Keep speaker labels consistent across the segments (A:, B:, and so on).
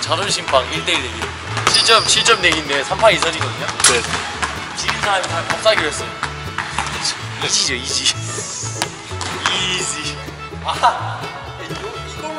A: 자존심빵 1대1 내기 7점 7점 내기인데 3판 2선이거든요.
B: 네.
A: 지는 사람이 다 밥사기로 했어요. 이지죠 이지. 이지. 아 이걸로
B: 그냥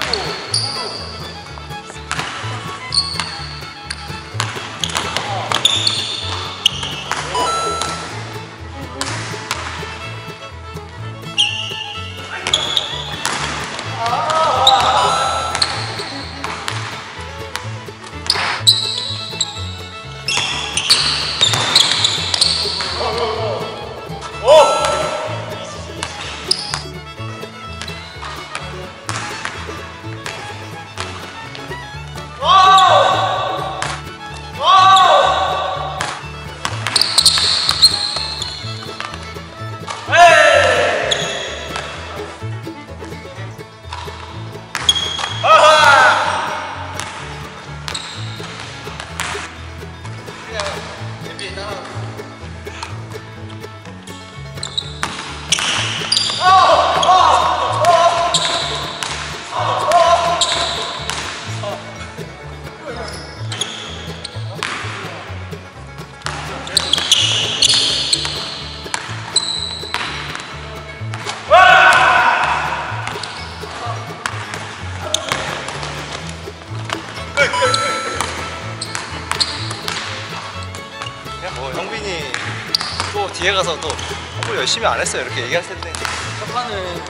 B: 뒤에 가서 또뭘 열심히 안 했어요. 이렇게 얘기할 텐데.
A: 첫 판은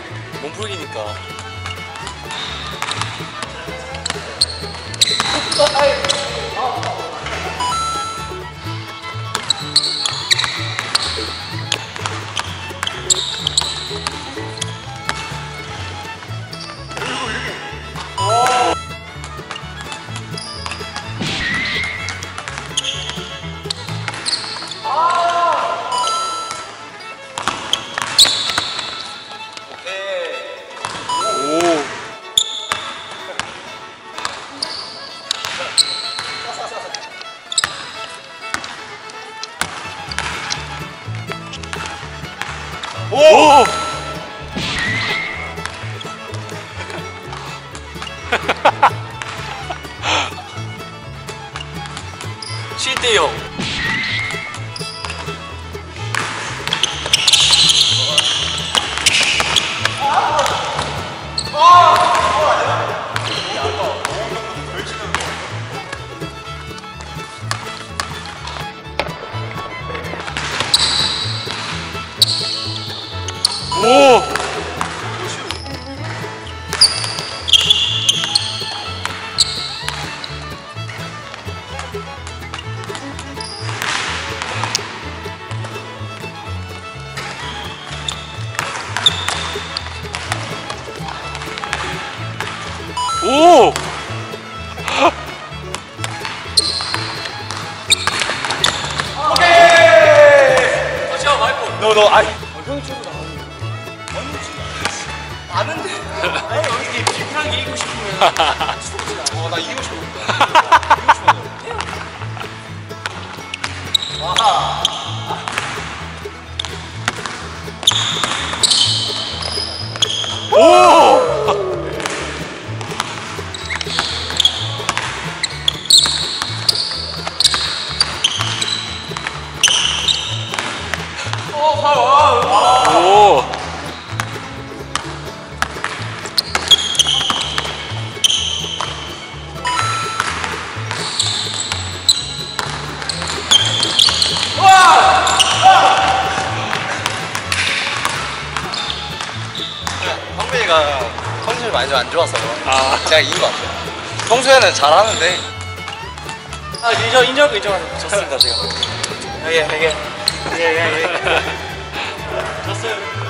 A: 몸풀기니까.
B: 오 오!
A: 7대 0
B: 오!
A: 다시 한번 말고
B: 너, 너, 아이.
A: 아는데 아니 어떻게 비슷하게 이기고 싶으면
B: 어, 나 이기고 싶어. 오! 안 좋아서
A: 아.
B: 제가 이긴 것 같아요. 평소에는 잘하는데
A: 아 인정 인정 인정하는 좋습니다 제가 예예 예, 예, 예, 예. 졌어요